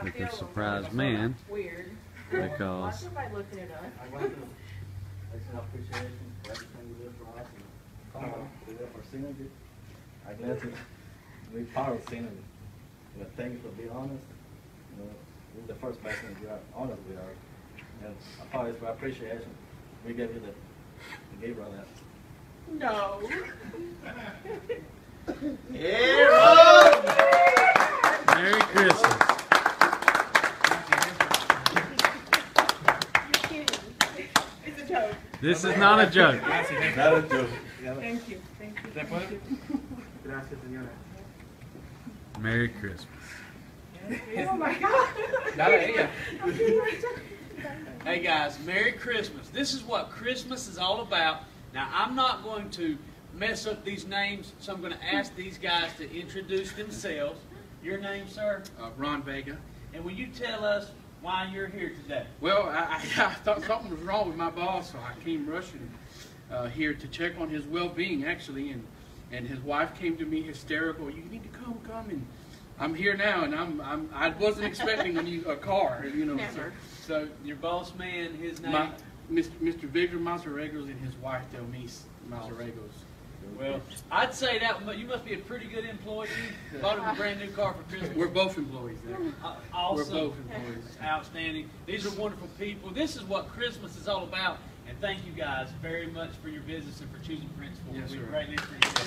I Which surprise me Weird. Because is everybody looking at us? I want to express appreciation for you do for us and come on, do it for Synergy. I'm glad to be part of Synergy. You know, thank you for being honest. You know, you're the first person you are honest with us. And apologies for appreciation. We gave you the, the gift of that. No. Merry Christmas. You're kidding. It's a joke. This is not a joke. Not a joke. Thank you, thank you. thank you. Gracias, señora. Merry Christmas. Oh my God. Dale ella. I'm getting ready to- Hey guys, Merry Christmas. This is what Christmas is all about. Now, I'm not going to mess up these names, so I'm going to ask these guys to introduce themselves. Your name, sir? Uh, Ron Vega. And will you tell us why you're here today? Well, I, I, I thought something was wrong with my boss, so I came rushing uh, here to check on his well-being, actually. And and his wife came to me hysterical. You need to come, come, and I'm here now, and I'm, I'm I wasn't expecting a, new, a car, you know. Never. So, Your boss man, his name? my, Mr. Mr. Victor Mazaregos and his wife Delmise Mazaregos. Well, I'd say that but you must be a pretty good employee. Bought him a brand new car for Christmas. We're both employees there. Uh, awesome. We're both employees. Outstanding. These are wonderful people. This is what Christmas is all about. And thank you guys very much for your business and for choosing Principal. Yes, we sir. greatly appreciate it.